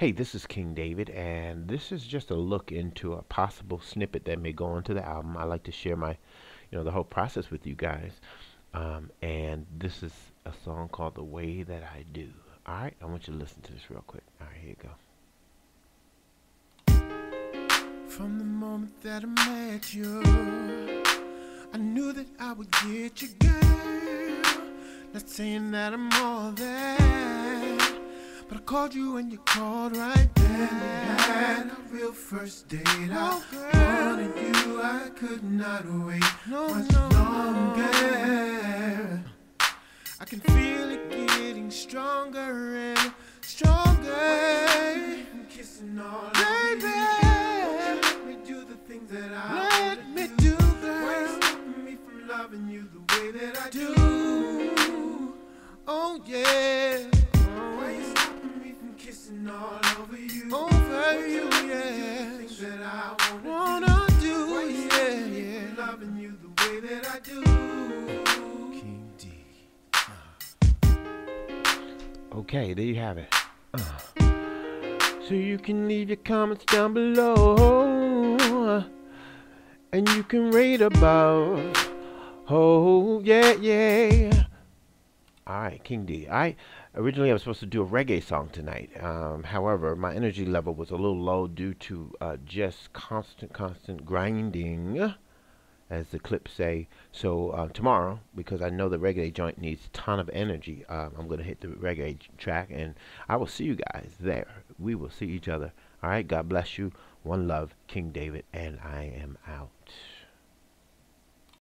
Hey, this is King David, and this is just a look into a possible snippet that may go into the album. I like to share my, you know, the whole process with you guys. Um, and this is a song called The Way That I Do. All right, I want you to listen to this real quick. All right, here you go. From the moment that I met you, I knew that I would get you, girl. Not saying that I'm all that. Called you and you called right then. We had a real first date. I wanted you, I could not wait no, much no. longer. I can feel it getting stronger and stronger. Kissing all Baby, let me do the things that I let me do. Girl. Why you stopping me from loving you the way that I do? Oh yeah Loving you the way that I do. King D. Uh. Okay, there you have it. Uh. So you can leave your comments down below. And you can rate above. Oh, yeah, yeah. Alright, King D. I originally I was supposed to do a reggae song tonight. Um, however, my energy level was a little low due to uh, just constant, constant grinding, as the clips say. So uh, tomorrow, because I know the reggae joint needs a ton of energy, um, I'm going to hit the reggae track, and I will see you guys there. We will see each other. All right. God bless you. One love, King David, and I am out.